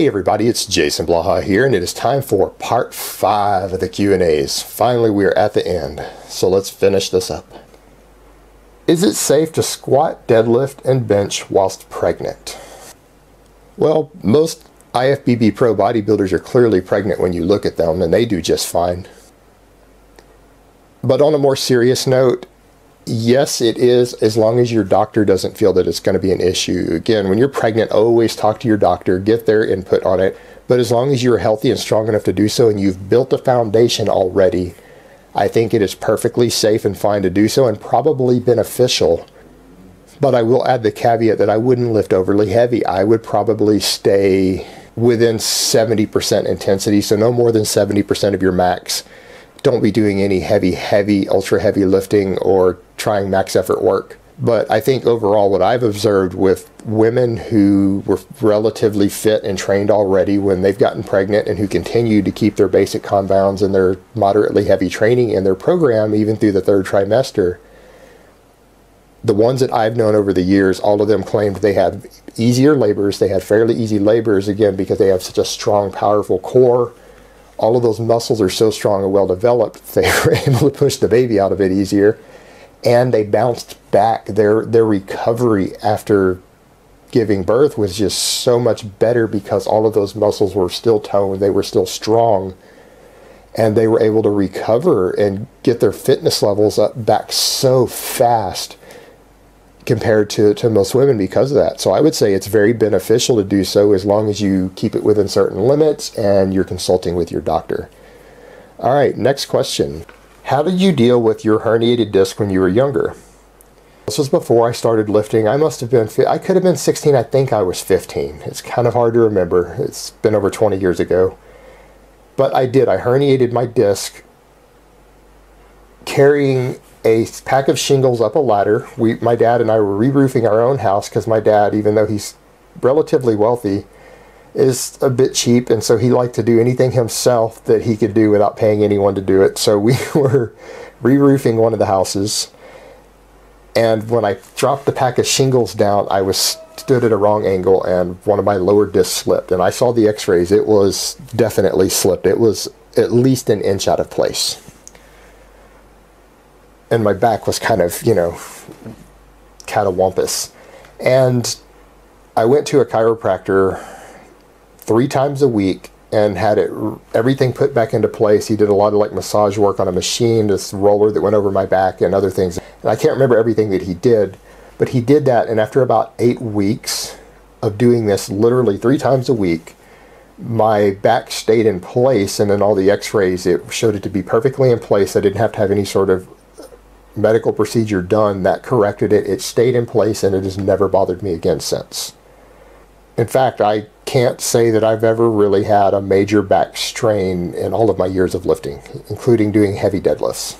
Hey everybody, it's Jason Blaha here, and it is time for part five of the Q&As. Finally, we are at the end, so let's finish this up. Is it safe to squat, deadlift, and bench whilst pregnant? Well, most IFBB pro bodybuilders are clearly pregnant when you look at them, and they do just fine. But on a more serious note, yes, it is, as long as your doctor doesn't feel that it's going to be an issue. Again, when you're pregnant, always talk to your doctor, get their input on it. But as long as you're healthy and strong enough to do so and you've built a foundation already, I think it is perfectly safe and fine to do so and probably beneficial. But I will add the caveat that I wouldn't lift overly heavy. I would probably stay within 70% intensity, so no more than 70% of your max don't be doing any heavy, heavy, ultra heavy lifting or trying max effort work. But I think overall, what I've observed with women who were relatively fit and trained already when they've gotten pregnant and who continue to keep their basic compounds and their moderately heavy training in their program, even through the third trimester, the ones that I've known over the years, all of them claimed they had easier labors. They had fairly easy labors, again, because they have such a strong, powerful core all of those muscles are so strong and well developed, they were able to push the baby out of it easier. And they bounced back. Their their recovery after giving birth was just so much better because all of those muscles were still toned, they were still strong, and they were able to recover and get their fitness levels up back so fast compared to, to most women because of that. So I would say it's very beneficial to do so as long as you keep it within certain limits and you're consulting with your doctor. All right, next question. How did you deal with your herniated disc when you were younger? This was before I started lifting. I must have been, I could have been 16. I think I was 15. It's kind of hard to remember. It's been over 20 years ago. But I did. I herniated my disc carrying a pack of shingles up a ladder. We, my dad and I were re-roofing our own house because my dad, even though he's relatively wealthy, is a bit cheap, and so he liked to do anything himself that he could do without paying anyone to do it. So we were re-roofing one of the houses, and when I dropped the pack of shingles down, I was stood at a wrong angle, and one of my lower discs slipped. And I saw the X-rays; it was definitely slipped. It was at least an inch out of place and my back was kind of, you know, catawampus. And I went to a chiropractor three times a week and had it everything put back into place. He did a lot of like massage work on a machine, this roller that went over my back and other things. And I can't remember everything that he did, but he did that. And after about eight weeks of doing this literally three times a week, my back stayed in place. And then all the x rays, it showed it to be perfectly in place. I didn't have to have any sort of medical procedure done that corrected it. It stayed in place and it has never bothered me again since. In fact, I can't say that I've ever really had a major back strain in all of my years of lifting, including doing heavy deadlifts.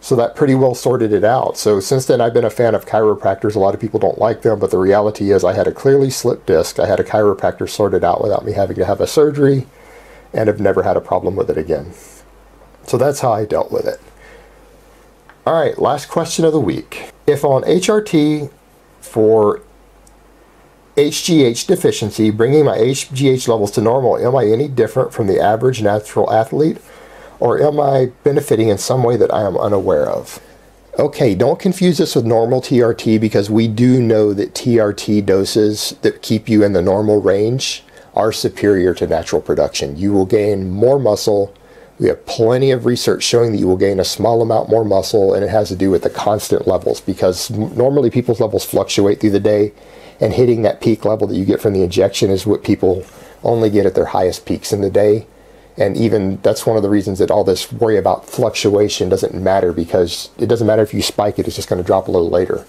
So that pretty well sorted it out. So since then, I've been a fan of chiropractors. A lot of people don't like them, but the reality is I had a clearly slipped disc. I had a chiropractor sorted out without me having to have a surgery and have never had a problem with it again. So that's how I dealt with it. All right, last question of the week. If on HRT for HGH deficiency, bringing my HGH levels to normal, am I any different from the average natural athlete? Or am I benefiting in some way that I am unaware of? Okay, don't confuse this with normal TRT because we do know that TRT doses that keep you in the normal range are superior to natural production. You will gain more muscle we have plenty of research showing that you will gain a small amount more muscle, and it has to do with the constant levels because normally people's levels fluctuate through the day, and hitting that peak level that you get from the injection is what people only get at their highest peaks in the day. And even that's one of the reasons that all this worry about fluctuation doesn't matter because it doesn't matter if you spike it, it's just going to drop a little later.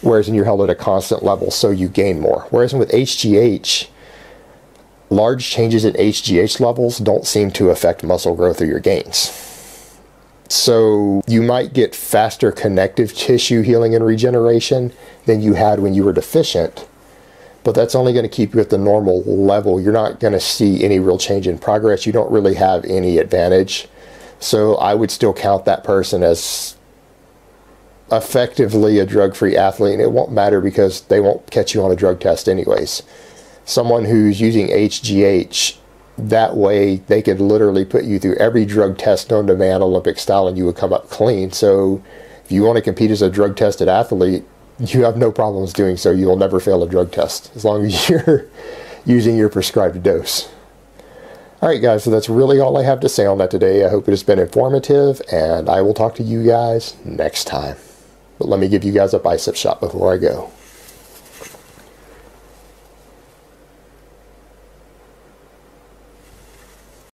Whereas when you're held at a constant level, so you gain more. Whereas with HGH, large changes in HGH levels don't seem to affect muscle growth or your gains. So you might get faster connective tissue healing and regeneration than you had when you were deficient, but that's only going to keep you at the normal level. You're not going to see any real change in progress. You don't really have any advantage. So I would still count that person as effectively a drug-free athlete, and it won't matter because they won't catch you on a drug test anyways. Someone who's using HGH, that way they could literally put you through every drug test known to man Olympic style and you would come up clean. So if you want to compete as a drug tested athlete, you have no problems doing so. You'll never fail a drug test as long as you're using your prescribed dose. All right, guys, so that's really all I have to say on that today. I hope it has been informative, and I will talk to you guys next time. But let me give you guys a bicep shot before I go.